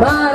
Bye.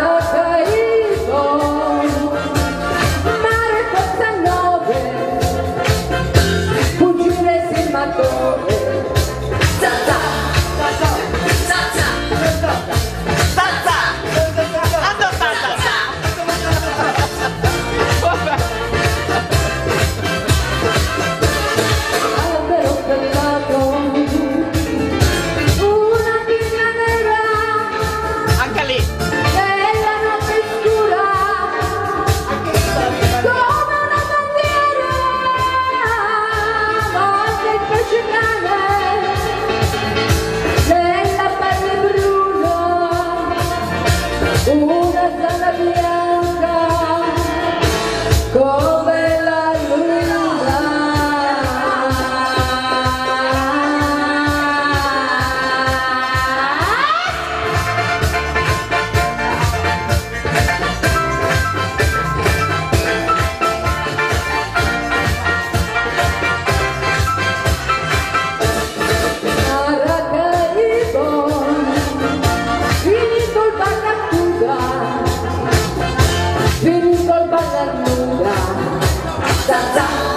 da da.